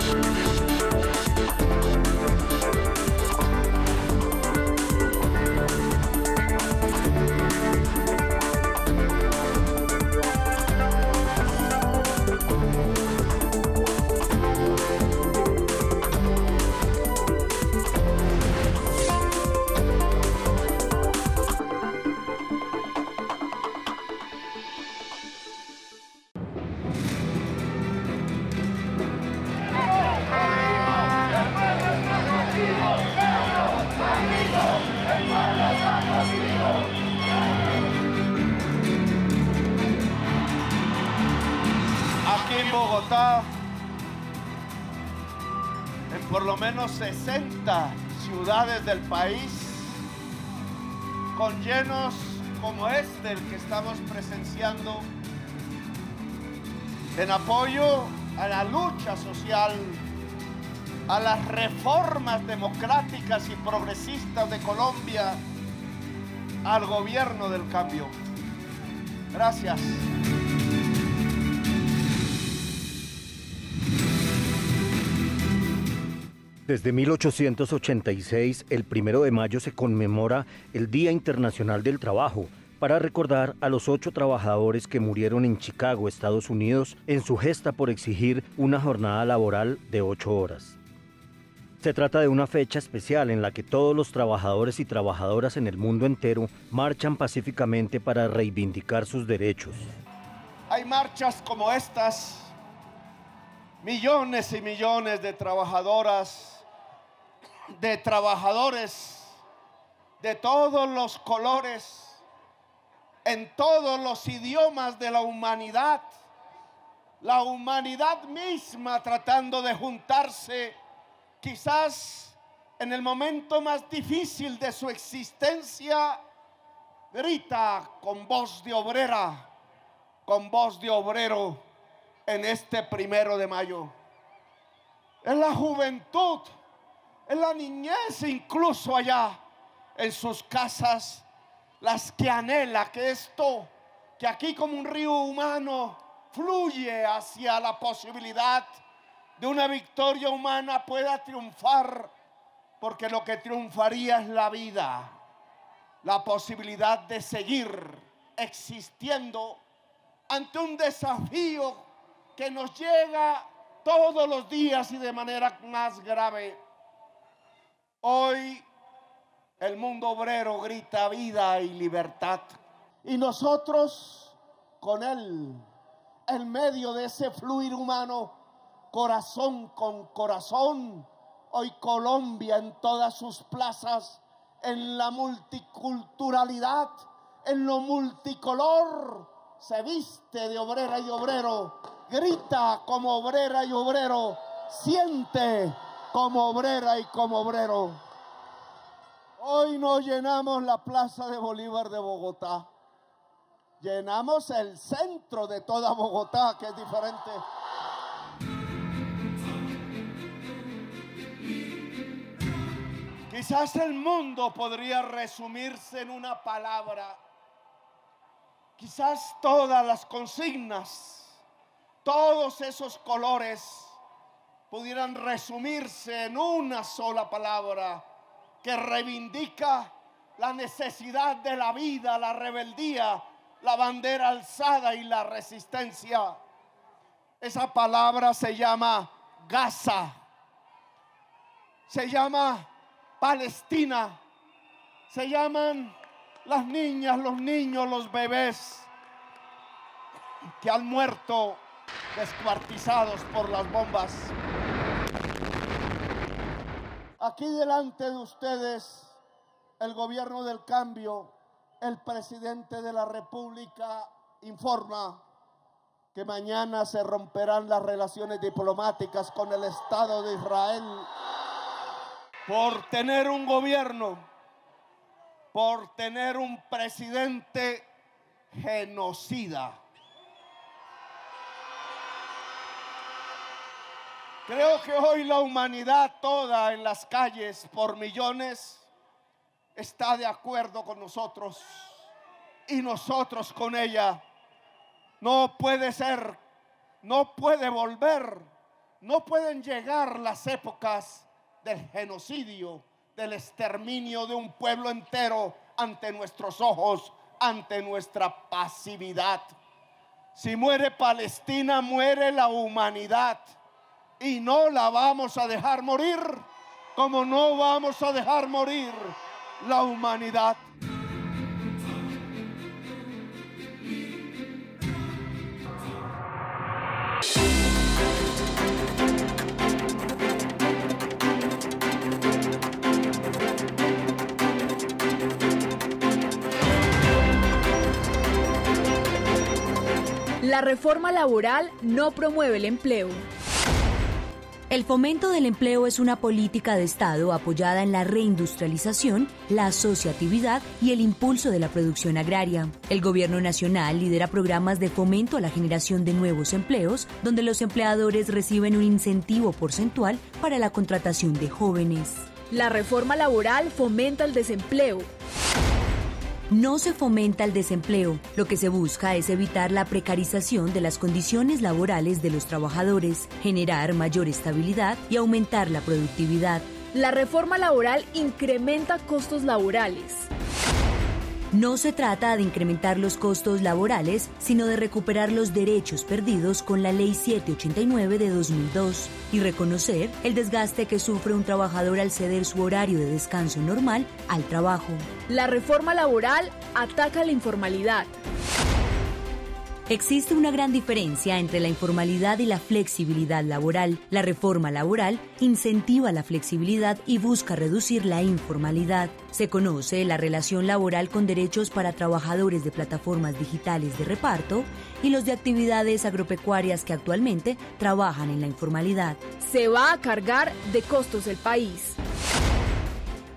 Aquí del país, con llenos como este, el que estamos presenciando, en apoyo a la lucha social, a las reformas democráticas y progresistas de Colombia, al gobierno del cambio. Gracias. Desde 1886, el primero de mayo se conmemora el Día Internacional del Trabajo para recordar a los ocho trabajadores que murieron en Chicago, Estados Unidos, en su gesta por exigir una jornada laboral de ocho horas. Se trata de una fecha especial en la que todos los trabajadores y trabajadoras en el mundo entero marchan pacíficamente para reivindicar sus derechos. Hay marchas como estas, millones y millones de trabajadoras, de trabajadores de todos los colores, en todos los idiomas de la humanidad, la humanidad misma tratando de juntarse, quizás en el momento más difícil de su existencia, grita con voz de obrera, con voz de obrero en este primero de mayo. Es la juventud, es la niñez incluso allá en sus casas, las que anhela que esto, que aquí como un río humano fluye hacia la posibilidad de una victoria humana pueda triunfar, porque lo que triunfaría es la vida, la posibilidad de seguir existiendo ante un desafío que nos llega todos los días y de manera más grave. Hoy el mundo obrero grita vida y libertad. Y nosotros con él, en medio de ese fluir humano, corazón con corazón, hoy Colombia en todas sus plazas, en la multiculturalidad, en lo multicolor, se viste de obrera y obrero, grita como obrera y obrero, siente como obrera y como obrero. Hoy no llenamos la Plaza de Bolívar de Bogotá, llenamos el centro de toda Bogotá, que es diferente. Quizás el mundo podría resumirse en una palabra. Quizás todas las consignas, todos esos colores pudieran resumirse en una sola palabra que reivindica la necesidad de la vida, la rebeldía, la bandera alzada y la resistencia. Esa palabra se llama Gaza, se llama Palestina, se llaman las niñas, los niños, los bebés que han muerto descuartizados por las bombas. Aquí delante de ustedes, el gobierno del cambio, el presidente de la República informa que mañana se romperán las relaciones diplomáticas con el Estado de Israel por tener un gobierno, por tener un presidente genocida. Creo que hoy la humanidad toda en las calles por millones está de acuerdo con nosotros y nosotros con ella. No puede ser, no puede volver no pueden llegar las épocas del genocidio, del exterminio de un pueblo entero ante nuestros ojos, ante nuestra pasividad. Si muere Palestina, muere la humanidad. Y no la vamos a dejar morir, como no vamos a dejar morir la humanidad. La reforma laboral no promueve el empleo. El fomento del empleo es una política de Estado apoyada en la reindustrialización, la asociatividad y el impulso de la producción agraria. El Gobierno Nacional lidera programas de fomento a la generación de nuevos empleos, donde los empleadores reciben un incentivo porcentual para la contratación de jóvenes. La reforma laboral fomenta el desempleo, no se fomenta el desempleo. Lo que se busca es evitar la precarización de las condiciones laborales de los trabajadores, generar mayor estabilidad y aumentar la productividad. La reforma laboral incrementa costos laborales. No se trata de incrementar los costos laborales, sino de recuperar los derechos perdidos con la Ley 789 de 2002 y reconocer el desgaste que sufre un trabajador al ceder su horario de descanso normal al trabajo. La reforma laboral ataca la informalidad. Existe una gran diferencia entre la informalidad y la flexibilidad laboral. La reforma laboral incentiva la flexibilidad y busca reducir la informalidad. Se conoce la relación laboral con derechos para trabajadores de plataformas digitales de reparto y los de actividades agropecuarias que actualmente trabajan en la informalidad. Se va a cargar de costos el país.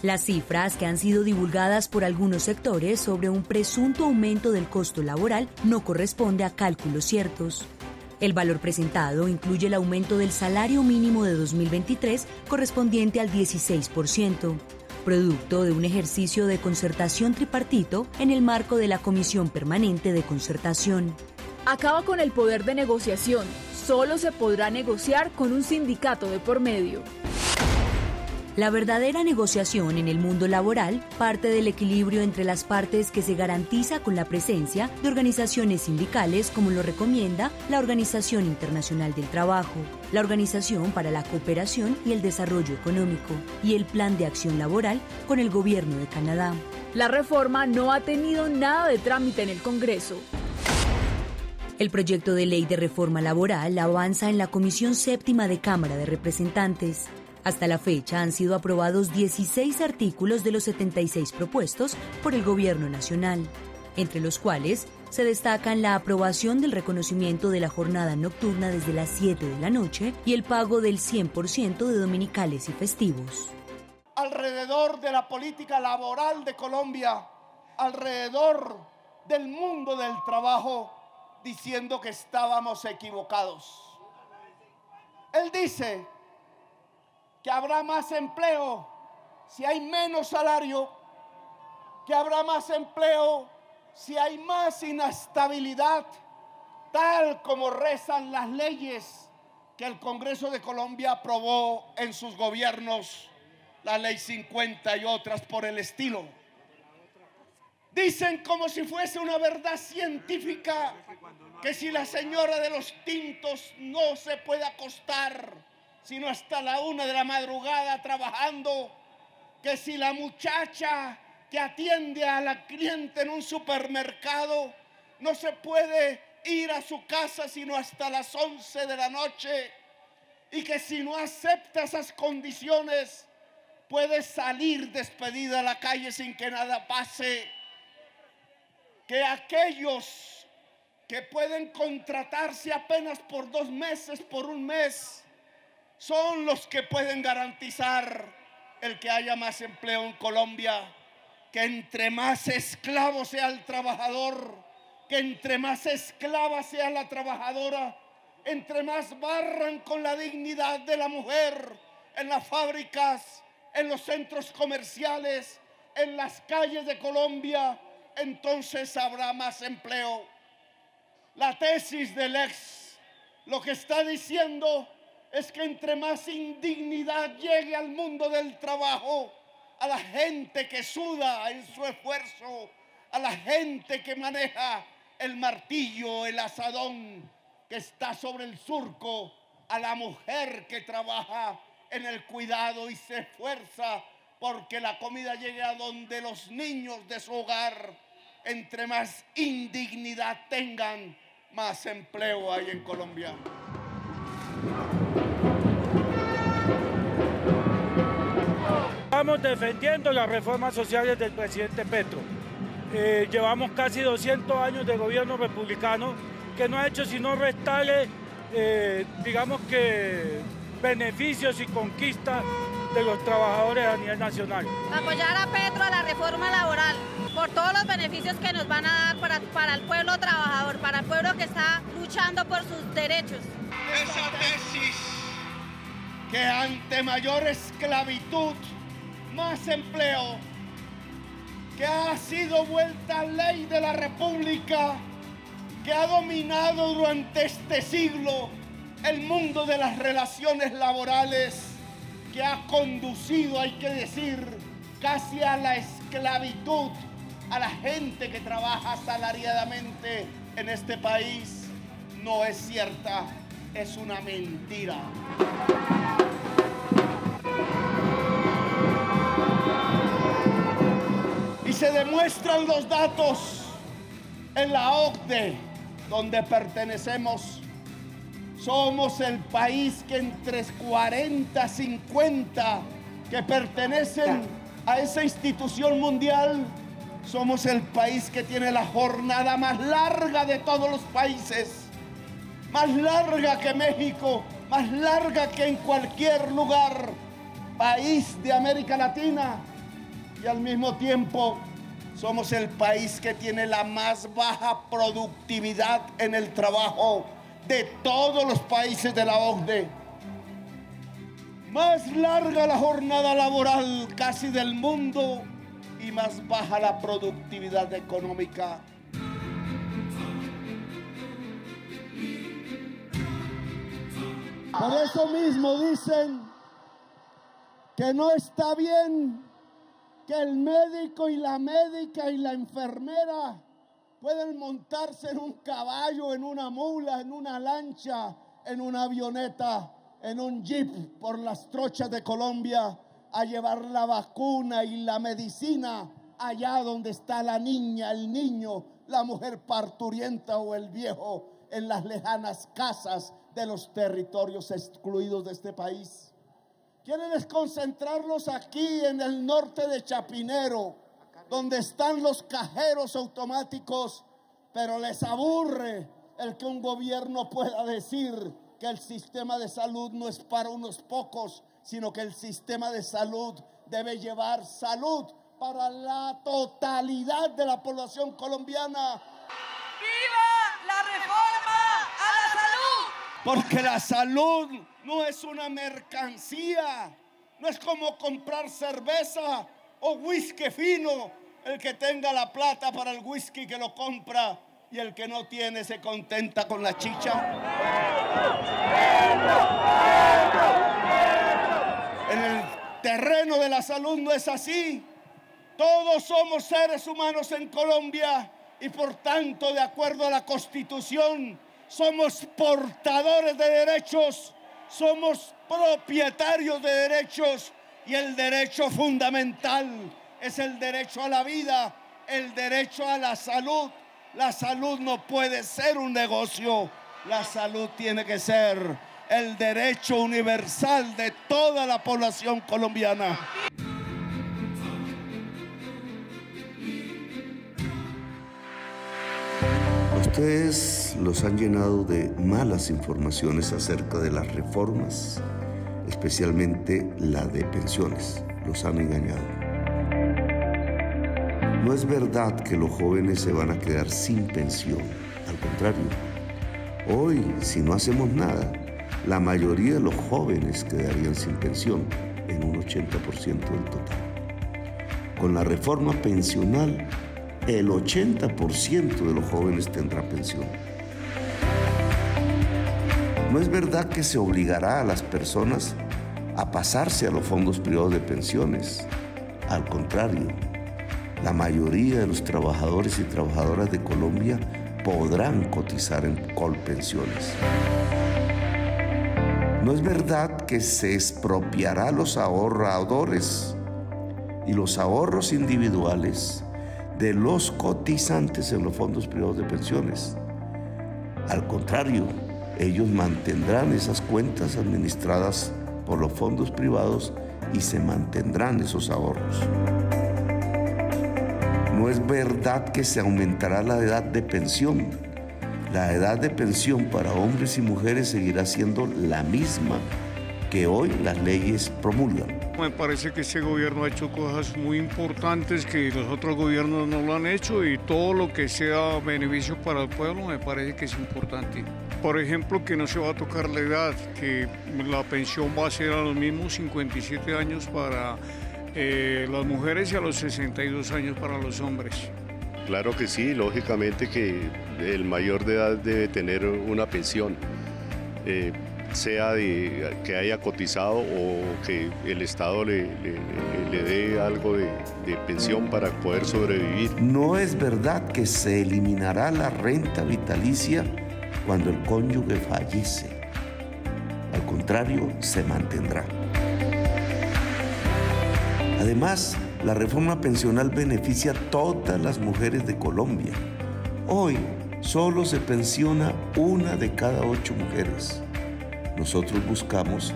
Las cifras que han sido divulgadas por algunos sectores sobre un presunto aumento del costo laboral no corresponde a cálculos ciertos. El valor presentado incluye el aumento del salario mínimo de 2023 correspondiente al 16%, producto de un ejercicio de concertación tripartito en el marco de la Comisión Permanente de Concertación. Acaba con el poder de negociación. Solo se podrá negociar con un sindicato de por medio. La verdadera negociación en el mundo laboral parte del equilibrio entre las partes que se garantiza con la presencia de organizaciones sindicales como lo recomienda la Organización Internacional del Trabajo, la Organización para la Cooperación y el Desarrollo Económico y el Plan de Acción Laboral con el Gobierno de Canadá. La reforma no ha tenido nada de trámite en el Congreso. El proyecto de ley de reforma laboral avanza en la Comisión Séptima de Cámara de Representantes. Hasta la fecha han sido aprobados 16 artículos de los 76 propuestos por el Gobierno Nacional, entre los cuales se destacan la aprobación del reconocimiento de la jornada nocturna desde las 7 de la noche y el pago del 100% de dominicales y festivos. Alrededor de la política laboral de Colombia, alrededor del mundo del trabajo, diciendo que estábamos equivocados. Él dice que habrá más empleo si hay menos salario, que habrá más empleo si hay más inestabilidad, tal como rezan las leyes que el Congreso de Colombia aprobó en sus gobiernos, la ley 50 y otras por el estilo. Dicen como si fuese una verdad científica que si la señora de los tintos no se puede acostar, sino hasta la una de la madrugada trabajando, que si la muchacha que atiende a la cliente en un supermercado no se puede ir a su casa sino hasta las 11 de la noche y que si no acepta esas condiciones puede salir despedida a la calle sin que nada pase. Que aquellos que pueden contratarse apenas por dos meses, por un mes, son los que pueden garantizar el que haya más empleo en Colombia, que entre más esclavo sea el trabajador, que entre más esclava sea la trabajadora, entre más barran con la dignidad de la mujer en las fábricas, en los centros comerciales, en las calles de Colombia, entonces habrá más empleo. La tesis del ex lo que está diciendo es que entre más indignidad llegue al mundo del trabajo, a la gente que suda en su esfuerzo, a la gente que maneja el martillo, el asadón que está sobre el surco, a la mujer que trabaja en el cuidado y se esfuerza porque la comida llegue a donde los niños de su hogar, entre más indignidad tengan, más empleo hay en Colombia. Defendiendo las reformas sociales del presidente Petro. Eh, llevamos casi 200 años de gobierno republicano que no ha hecho sino restarle, eh, digamos que, beneficios y conquistas de los trabajadores a nivel nacional. Apoyar a Petro a la reforma laboral por todos los beneficios que nos van a dar para, para el pueblo trabajador, para el pueblo que está luchando por sus derechos. Esa tesis que ante mayor esclavitud, más empleo, que ha sido vuelta ley de la República, que ha dominado durante este siglo el mundo de las relaciones laborales, que ha conducido, hay que decir, casi a la esclavitud a la gente que trabaja asalariadamente en este país, no es cierta, es una mentira. Y se demuestran los datos en la OCDE, donde pertenecemos somos el país que entre 40, 50 que pertenecen a esa institución mundial, somos el país que tiene la jornada más larga de todos los países. Más larga que México, más larga que en cualquier lugar, país de América Latina. Y al mismo tiempo somos el país que tiene la más baja productividad en el trabajo de todos los países de la OCDE. Más larga la jornada laboral casi del mundo y más baja la productividad económica. Por eso mismo dicen que no está bien que el médico y la médica y la enfermera pueden montarse en un caballo, en una mula, en una lancha, en una avioneta, en un jeep por las trochas de Colombia a llevar la vacuna y la medicina allá donde está la niña, el niño, la mujer parturienta o el viejo en las lejanas casas de los territorios excluidos de este país. Quieren desconcentrarlos aquí en el norte de Chapinero, donde están los cajeros automáticos, pero les aburre el que un gobierno pueda decir que el sistema de salud no es para unos pocos, sino que el sistema de salud debe llevar salud para la totalidad de la población colombiana. ¡Viva la reforma! Porque la salud no es una mercancía, no es como comprar cerveza o whisky fino el que tenga la plata para el whisky que lo compra y el que no tiene se contenta con la chicha. En el terreno de la salud no es así. Todos somos seres humanos en Colombia y por tanto, de acuerdo a la Constitución, somos portadores de derechos, somos propietarios de derechos y el derecho fundamental es el derecho a la vida, el derecho a la salud. La salud no puede ser un negocio, la salud tiene que ser el derecho universal de toda la población colombiana. Ustedes los han llenado de malas informaciones acerca de las reformas, especialmente la de pensiones. Los han engañado. No es verdad que los jóvenes se van a quedar sin pensión. Al contrario, hoy, si no hacemos nada, la mayoría de los jóvenes quedarían sin pensión en un 80% del total. Con la reforma pensional, el 80% de los jóvenes tendrá pensión. No es verdad que se obligará a las personas a pasarse a los fondos privados de pensiones. Al contrario, la mayoría de los trabajadores y trabajadoras de Colombia podrán cotizar en Colpensiones. No es verdad que se expropiará a los ahorradores y los ahorros individuales de los cotizantes en los fondos privados de pensiones. Al contrario, ellos mantendrán esas cuentas administradas por los fondos privados y se mantendrán esos ahorros. No es verdad que se aumentará la edad de pensión. La edad de pensión para hombres y mujeres seguirá siendo la misma que hoy las leyes promulgan. Me parece que este gobierno ha hecho cosas muy importantes que los otros gobiernos no lo han hecho y todo lo que sea beneficio para el pueblo me parece que es importante. Por ejemplo, que no se va a tocar la edad, que la pensión va a ser a los mismos 57 años para eh, las mujeres y a los 62 años para los hombres. Claro que sí, lógicamente que el mayor de edad debe tener una pensión. Eh, sea de que haya cotizado o que el Estado le, dé algo de, de, pensión para poder sobrevivir. No es verdad que se eliminará la renta vitalicia cuando el cónyuge fallece. Al contrario, se mantendrá. Además, la reforma pensional beneficia a todas las mujeres de Colombia. Hoy solo se pensiona una de cada ocho mujeres nosotros buscamos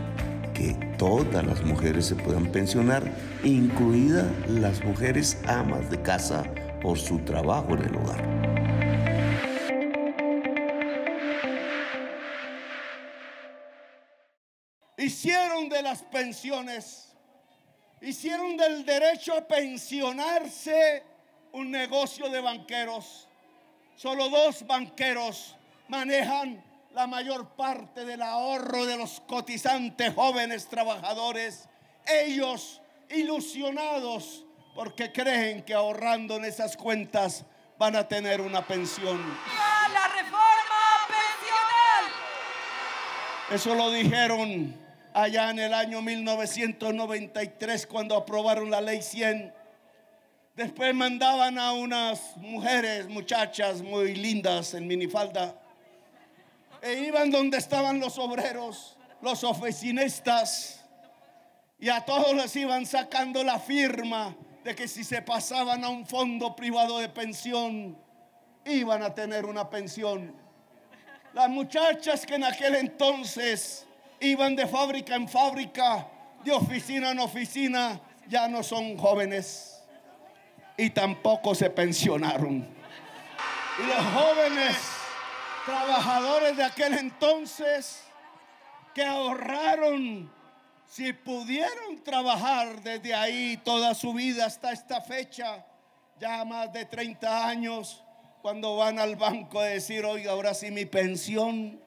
que todas las mujeres se puedan pensionar, incluidas las mujeres amas de casa por su trabajo en el hogar. Hicieron de las pensiones, hicieron del derecho a pensionarse un negocio de banqueros. Solo dos banqueros manejan la mayor parte del ahorro de los cotizantes jóvenes trabajadores, ellos ilusionados porque creen que ahorrando en esas cuentas van a tener una pensión. La reforma pensional. Eso lo dijeron allá en el año 1993 cuando aprobaron la ley 100. Después mandaban a unas mujeres, muchachas muy lindas en minifalda e iban donde estaban los obreros, los oficinistas, y a todos les iban sacando la firma de que si se pasaban a un fondo privado de pensión, iban a tener una pensión. Las muchachas que en aquel entonces iban de fábrica en fábrica, de oficina en oficina, ya no son jóvenes y tampoco se pensionaron. Y los jóvenes trabajadores de aquel entonces que ahorraron, si pudieron trabajar desde ahí toda su vida hasta esta fecha, ya más de 30 años, cuando van al banco a decir, oiga, ahora sí mi pensión,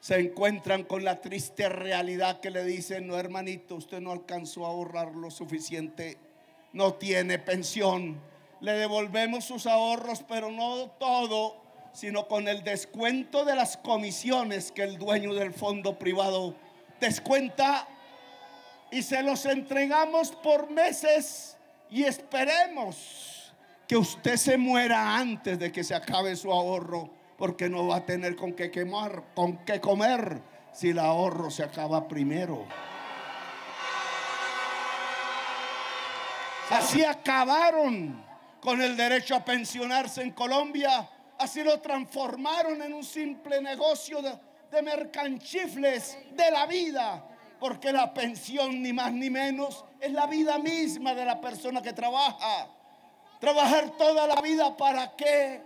se encuentran con la triste realidad que le dicen, no hermanito, usted no alcanzó a ahorrar lo suficiente, no tiene pensión, le devolvemos sus ahorros, pero no todo sino con el descuento de las comisiones que el dueño del fondo privado descuenta y se los entregamos por meses y esperemos que usted se muera antes de que se acabe su ahorro porque no va a tener con qué quemar, con qué comer si el ahorro se acaba primero. Así acabaron con el derecho a pensionarse en Colombia Así lo transformaron en un simple negocio de, de mercanchifles de la vida. Porque la pensión, ni más ni menos, es la vida misma de la persona que trabaja. Trabajar toda la vida para qué?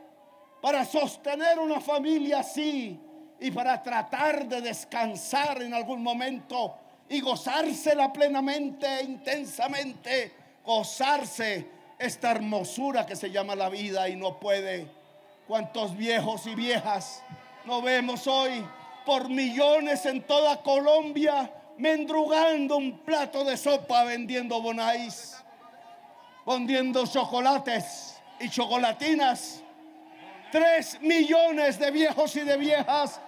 Para sostener una familia así y para tratar de descansar en algún momento y gozársela plenamente, intensamente, gozarse esta hermosura que se llama la vida y no puede cuántos viejos y viejas no vemos hoy por millones en toda Colombia mendrugando un plato de sopa vendiendo bonais, vendiendo chocolates y chocolatinas. Tres millones de viejos y de viejas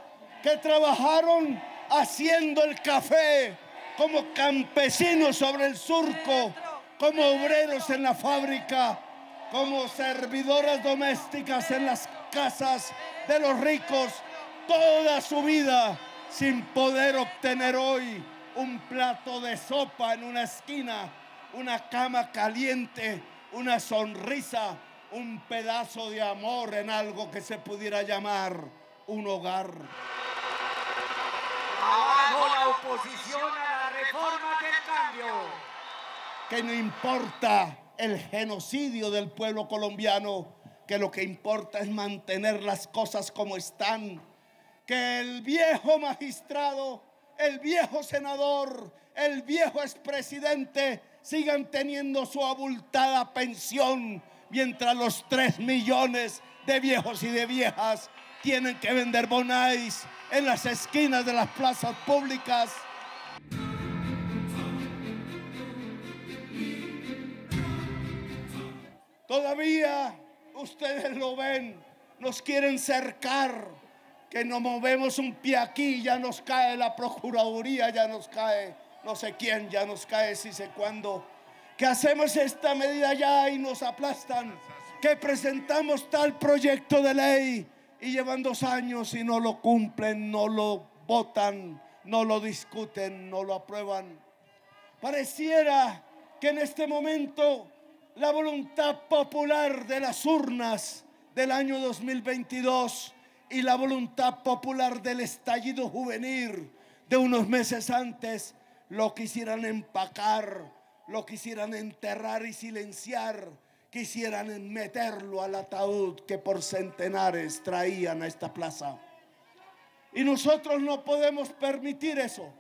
que trabajaron haciendo el café como campesinos sobre el surco, como obreros en la fábrica, como servidoras domésticas en las casas de los ricos, toda su vida sin poder obtener hoy un plato de sopa en una esquina, una cama caliente, una sonrisa, un pedazo de amor en algo que se pudiera llamar un hogar. Abajo la oposición a la reforma del cambio. Que no importa el genocidio del pueblo colombiano, que lo que importa es mantener las cosas como están. Que el viejo magistrado, el viejo senador, el viejo expresidente sigan teniendo su abultada pensión, mientras los tres millones de viejos y de viejas tienen que vender bonais en las esquinas de las plazas públicas. Todavía ustedes lo ven, nos quieren cercar, que nos movemos un pie aquí, ya nos cae la Procuraduría, ya nos cae no sé quién, ya nos cae si sé cuándo, que hacemos esta medida ya y nos aplastan, que presentamos tal proyecto de ley y llevan dos años y no lo cumplen, no lo votan, no lo discuten, no lo aprueban. Pareciera que en este momento la voluntad popular de las urnas del año 2022 y la voluntad popular del estallido juvenil de unos meses antes lo quisieran empacar, lo quisieran enterrar y silenciar, quisieran meterlo al ataúd que por centenares traían a esta plaza. Y nosotros no podemos permitir eso.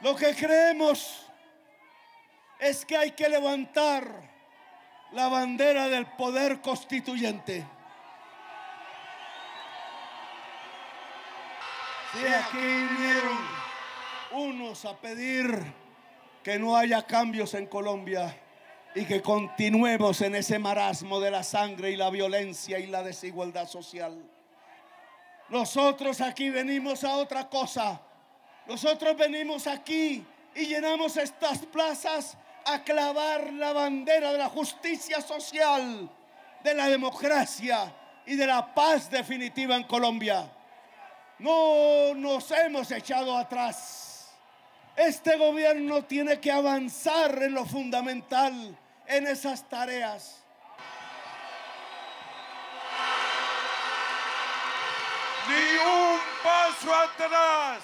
Lo que creemos es que hay que levantar la bandera del poder constituyente. Si aquí vinieron unos a pedir que no haya cambios en Colombia y que continuemos en ese marasmo de la sangre y la violencia y la desigualdad social. Nosotros aquí venimos a otra cosa. Nosotros venimos aquí y llenamos estas plazas a clavar la bandera de la justicia social, de la democracia y de la paz definitiva en Colombia. No nos hemos echado atrás. Este gobierno tiene que avanzar en lo fundamental, en esas tareas. Ni un paso atrás,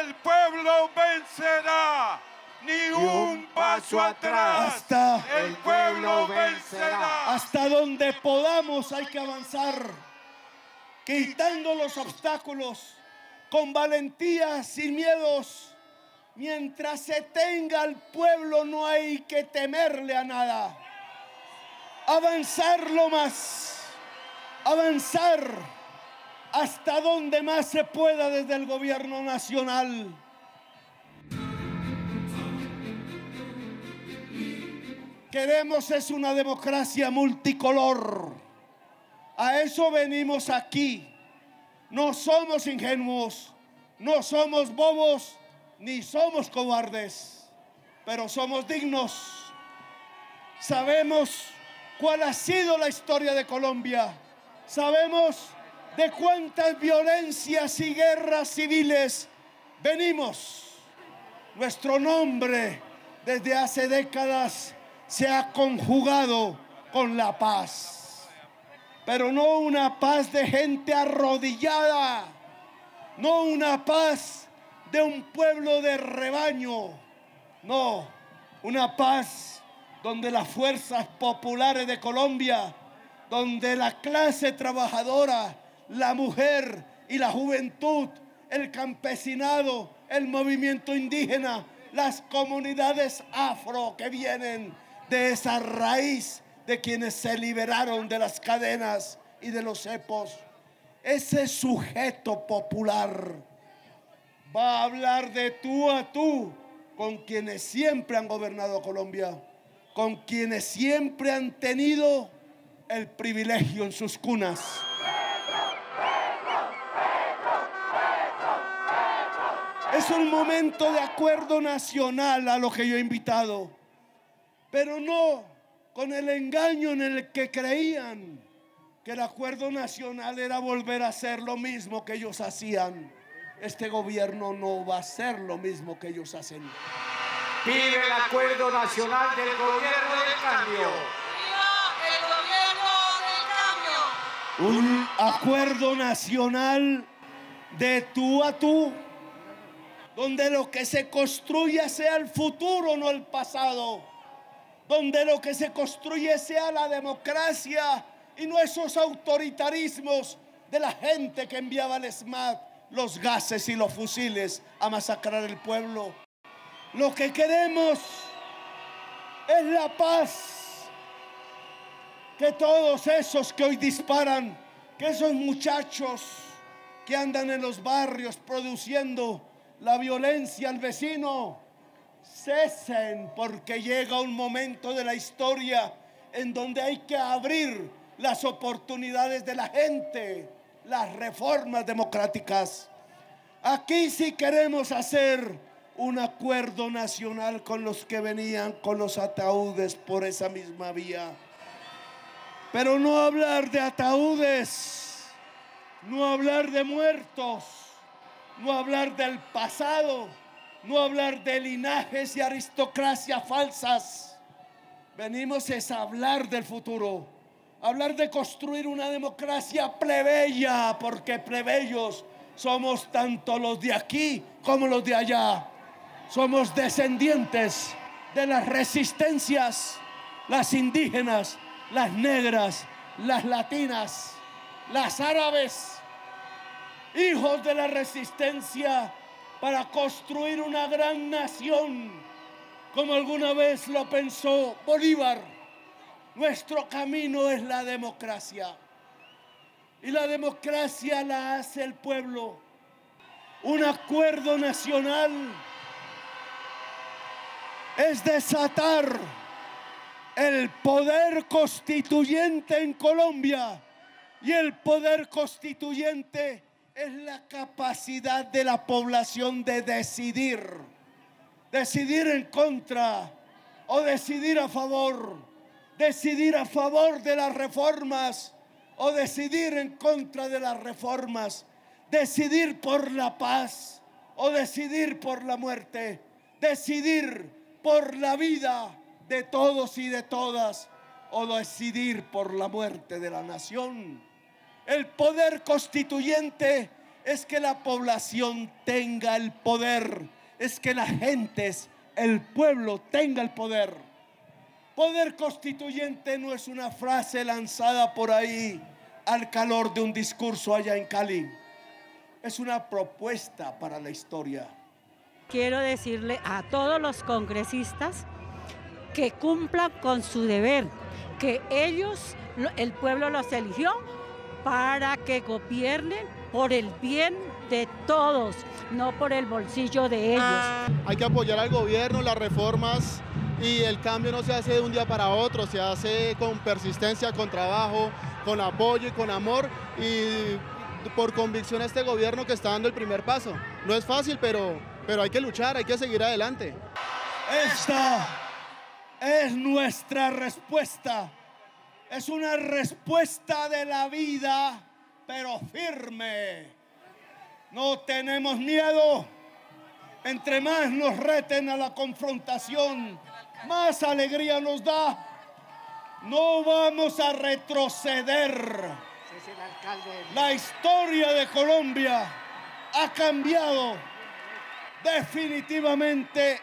el pueblo vencerá ni un paso atrás. Hasta el pueblo vencerá. Hasta donde podamos hay que avanzar, quitando los obstáculos con valentía, sin miedos. Mientras se tenga al pueblo no hay que temerle a nada. Avanzar lo más. Avanzar hasta donde más se pueda desde el gobierno nacional queremos es una democracia multicolor. A eso venimos aquí. No somos ingenuos, no somos bobos, ni somos cobardes, pero somos dignos. Sabemos cuál ha sido la historia de Colombia. Sabemos de cuántas violencias y guerras civiles venimos. Nuestro nombre desde hace décadas se ha conjugado con la paz. Pero no una paz de gente arrodillada, no una paz de un pueblo de rebaño, no, una paz donde las fuerzas populares de Colombia, donde la clase trabajadora, la mujer y la juventud, el campesinado, el movimiento indígena, las comunidades afro que vienen de esa raíz de quienes se liberaron de las cadenas y de los cepos. Ese sujeto popular va a hablar de tú a tú con quienes siempre han gobernado Colombia, con quienes siempre han tenido el privilegio en sus cunas. Es un momento de acuerdo nacional a lo que yo he invitado, pero no con el engaño en el que creían que el acuerdo nacional era volver a hacer lo mismo que ellos hacían. Este gobierno no va a hacer lo mismo que ellos hacen. Pide el acuerdo nacional del gobierno del cambio. el gobierno del cambio! Un acuerdo nacional de tú a tú, donde lo que se construya sea el futuro, no el pasado, donde lo que se construye sea la democracia y no esos autoritarismos de la gente que enviaba al SMAT los gases y los fusiles a masacrar el pueblo. Lo que queremos es la paz. Que todos esos que hoy disparan, que esos muchachos que andan en los barrios produciendo la violencia al vecino, cesen porque llega un momento de la historia en donde hay que abrir las oportunidades de la gente, las reformas democráticas. Aquí sí queremos hacer un acuerdo nacional con los que venían con los ataúdes por esa misma vía. Pero no hablar de ataúdes, no hablar de muertos, no hablar del pasado, no hablar de linajes y aristocracia falsas. Venimos es a hablar del futuro, hablar de construir una democracia plebeya, porque plebeyos somos tanto los de aquí como los de allá. Somos descendientes de las resistencias, las indígenas, las negras, las latinas, las árabes, hijos de la resistencia para construir una gran nación, como alguna vez lo pensó Bolívar. Nuestro camino es la democracia. Y la democracia la hace el pueblo. Un acuerdo nacional es desatar el poder constituyente en Colombia. Y el poder constituyente es la capacidad de la población de decidir. Decidir en contra o decidir a favor. Decidir a favor de las reformas o decidir en contra de las reformas. Decidir por la paz o decidir por la muerte. Decidir por la vida de todos y de todas o decidir por la muerte de la nación. El poder constituyente es que la población tenga el poder, es que la gente, el pueblo tenga el poder. Poder constituyente no es una frase lanzada por ahí al calor de un discurso allá en Cali. Es una propuesta para la historia. Quiero decirle a todos los congresistas que cumplan con su deber, que ellos, el pueblo los eligió para que gobiernen por el bien de todos, no por el bolsillo de ellos. Hay que apoyar al gobierno, las reformas y el cambio no se hace de un día para otro, se hace con persistencia, con trabajo, con apoyo y con amor y por convicción a este gobierno que está dando el primer paso. No es fácil, pero, pero hay que luchar, hay que seguir adelante. Esta es nuestra respuesta. Es una respuesta de la vida, pero firme. No tenemos miedo. Entre más nos reten a la confrontación, más alegría nos da. No vamos a retroceder. La historia de Colombia ha cambiado definitivamente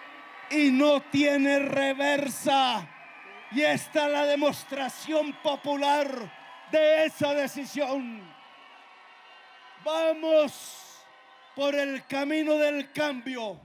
y no tiene reversa. Y esta es la demostración popular de esa decisión. Vamos por el camino del cambio.